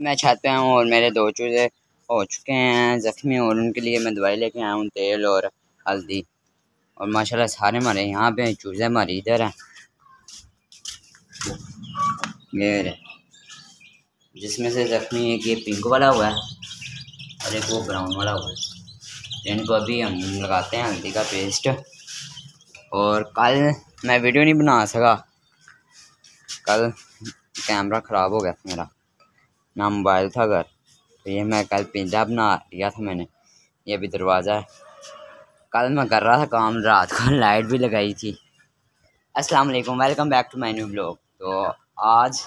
मैं छत पे हूँ और मेरे दो चूजे हो चुके हैं, ज़ख्मी और उनके लिए मैं दवाई लेके आया हूँ, तेल और हल्दी। और माशाल्लाह सारे हमारे यहाँ पे चूजे हमारे इधर हैं। जिसमें से ज़ख्मी एक, ये पिंक वाला हुआ है और एक वो ब्राउन वाला हुआ है। इनको अभी हम लगाते हैं हल्दी का पेस्ट। और कल मैं वीडियो नहीं बना सका। कल कैमरा ख़राब हो गया मेरा। ना मोबाइल था घर। तो ये मैं कल पिंजा बना लिया था मैंने। ये भी दरवाज़ा है। कल मैं कर रहा था काम, रात को लाइट भी लगाई थी। अस्सलाम वालेकुम, welcome back to my new blog. तो आज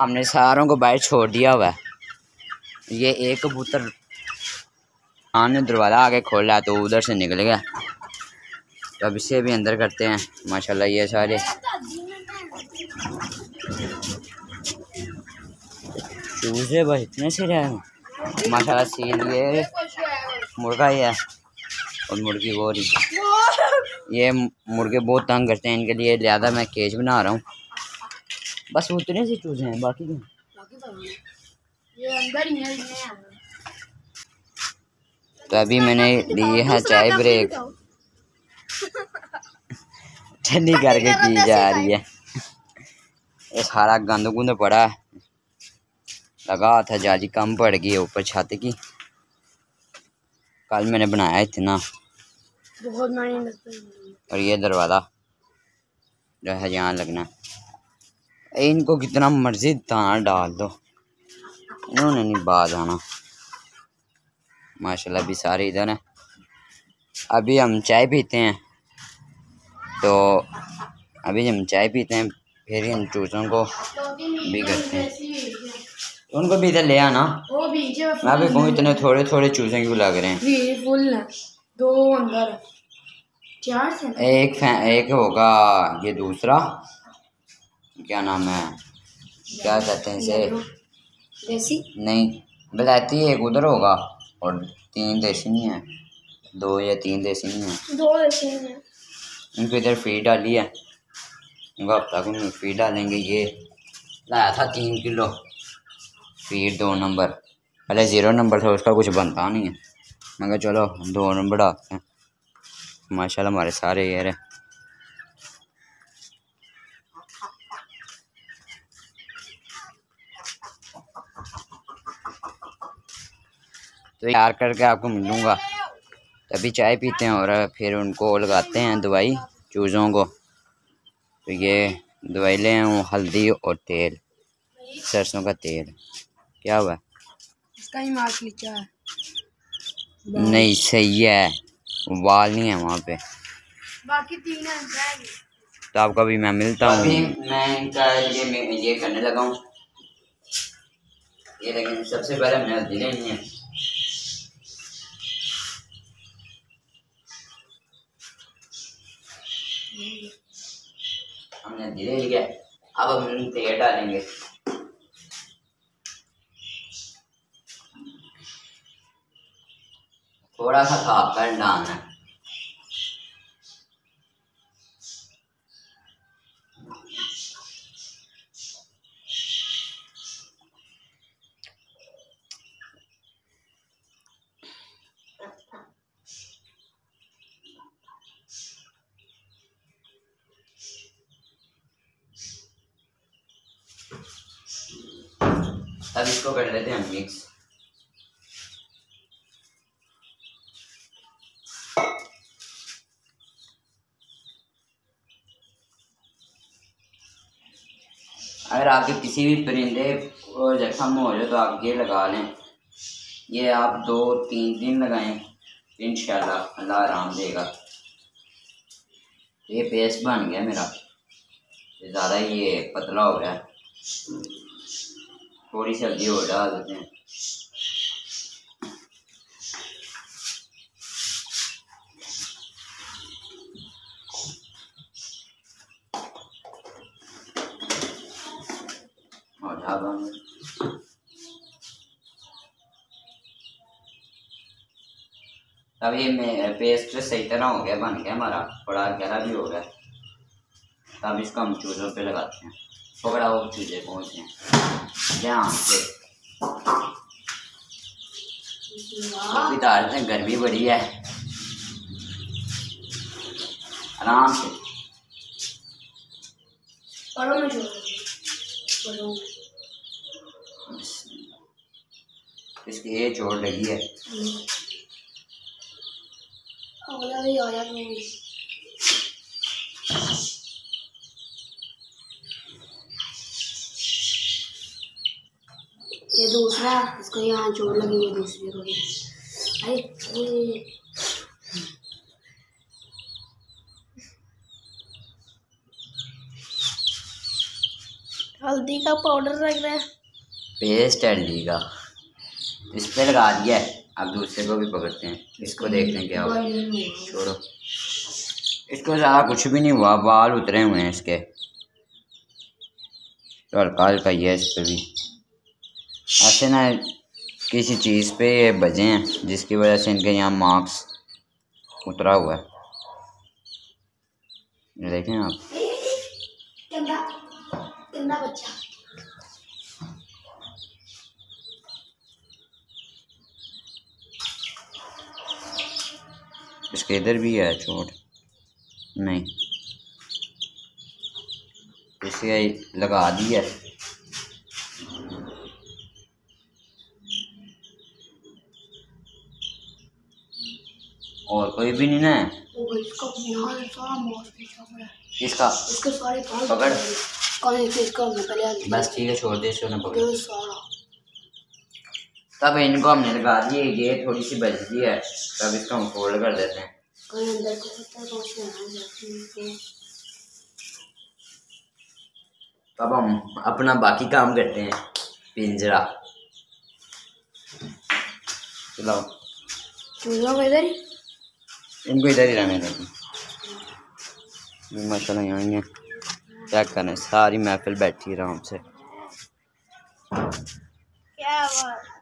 हमने सारों को बाहर छोड़ दिया हुआ है। ये एक कबूतर ने दरवाज़ा आगे खोला तो उधर से निकल गया। तो अब इसे भी अंदर करते हैं। माशाल्लाह ये सारे चूजे भाई इतने से रहे हैं माशाल्लाह सील ये मुर्गा ही है और मुर्गी वो रही ये मुर्गे बहुत तंग करते हैं इनके लिए, ज़्यादा मैं केज बना रहा हूँ। बस उतने से चूजे हैं, बाकी तो अभी मैंने लिए है चाय ब्रेक। ठंडी करके पी जा रही है। ये सारा गंद गुंद पड़ा है। लगा था जाली कम पड़ गई ऊपर छत की। कल मैंने बनाया इतना। बहुत और ये दरवाज़ा जो है यहाँ लगना। इनको कितना मर्ज़ी दाना डाल दो। इन्होंने नहीं बाज आना। माशाल्लाह भी सारे इधर हैं। अभी हम चाय पीते हैं। तो अभी हम चाय पीते हैं फिर इन चूसों को भी करते हैं। उनको भी इधर ले आना। मैं भी कहूँ इतने थोड़े थोड़े चूजे क्यों लग रहे हैं? फुल दो अंदर चार एक एक होगा ये दूसरा। क्या नाम है? क्या कहते हैं इसे? देसी? नहीं बताती एक उधर होगा। और तीन देसी नहीं है। दो या तीन देसी नहीं है। दो देसी नहीं है। इनको इधर फ़ीड डाली है। इनको हफ़्ता को फ़ीड डालेंगे ये। लाया था तीन किलो। फ़ीड दो नंबर पहले ज़ीरो नंबर था, उसका कुछ बनता नहीं है। मगर चलो दो नंबर डालते हैं। माशाल्लाह, हमारे सारे ये रहे। तो यार करके आपको मिलूँगा तभी चाय पीते हैं और फिर उनको लगाते हैं दवाई, चूज़ों को। तो ये दवाई ले हल्दी और तेल, सरसों का तेल। क्या हुआ? इसका ही मार्क नीचा है। नहीं सही है। वाल नहीं है वहाँ पे। बाकी तीन तो आपका भी मैं मिलता हूँ। मैं इनका ये मैं ये करने लगा हूँ। ये लेकिन सबसे पहले मैंने हल्दी लेनी है। हमने धीरे लिया। अब हम तेल डालेंगे थोड़ा सा खाप कर डालना है। अब इसको कर लेते हैं मिक्स अगर आपके किसी भी परिंदे जख्म हो जाए तो आप ये लगा लें। ये आप दो, तीन दिन लगाएँ इन अल्लाह आराम देगा। ये पेस्ट बन गया मेरा। ज़्यादा ही ये पतला हो गया। थोड़ी सी हल्दी और डाल देते हैं और ढाबा अब ये में पेस्ट सही तरह हो गया, बन गया हमारा। बड़ा गहरा भी हो गया। अब इसको हम चूल्हों पे लगाते हैं। पकड़ा वो चूजे पहुँचे ध्यान से। अभी तो में गर्मी बड़ी है। आराम से। में इसकी ये चोट लगी है। ये दूसरा, इसको यहाँ चोट लगी है दूसरे को हल्दी का पाउडर लग रहा है। पेस्ट हल्दी का इस पर लगा दिया है। अब दूसरे को भी पकड़ते हैं। इसको देखते हैं क्या छोड़ो। इसको ज़्यादा कुछ भी नहीं हुआ। बाल उतरे हुए हैं इसके। तो हल्का हल्का है इस पर भी। ऐसे ना किसी चीज़ पे ये बजे हैं, जिसकी वजह से इनके यहाँ मार्क्स उतरा हुआ है। देखें आप गंदा गंदा बच्चा इसके इधर भी है चोट। नहीं। इसे लगा दी है। और कोई भी नहीं ना है? इसका इसका सारे पकड़। बस ठीक है छोड़ दे इसको ना पकड़। सारा? तब इनको हमने लगा दिए ये थोड़ी सी बच गई है। तब इसको हम फोल्ड कर देते हैं। तो हैं। तब हम अपना बाकी काम करते हैं पिंजरा। चलाओ इधर ही? इनको इधर ही रहने देते माशाल्लाह यहाँ ही है। चेक करें? सारी महफिल बैठी आराम से। क्या बात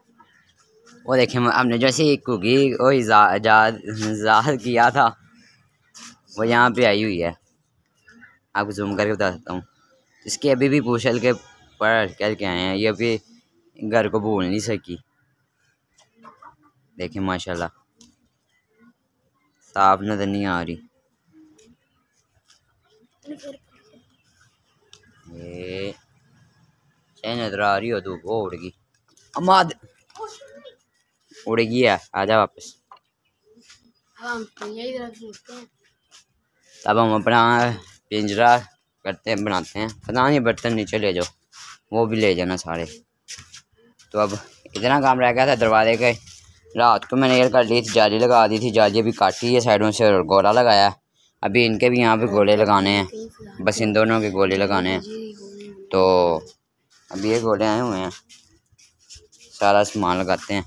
वो देखें हमने जैसे एक कुकी वो ज़ाहिर किया था, वो यहाँ पे आई हुई है। आपको जूम करके बता सकता हूँ। इसके अभी भी पूछल के पढ़ कर के आए हैं। ये अभी घर को भूल नहीं सकी। देखें, माशाल्लाह। साफ़ नज़र नहीं आ रही। ये नज़र आ रही हो, तू वो उड़ गई। अमाद। उड़ गई है आजा वापस हैं तब हम अपना पिंजरा करते हैं बनाते हैं पता नहीं बर्तन नीचे ले जाओ वो भी ले जाना सारे तो अब इतना काम रह गया था दरवाजे के रात को मैंने एयर कर ली थी जाली लगा दी थी जाली अभी काटी है साइडों से और गोला लगाया अभी इनके भी यहाँ पे गोले लगाने हैं बस इन दोनों के गोले लगाने हैं तो अभी ये गोले आए हुए हैं सारा सामान लगाते हैं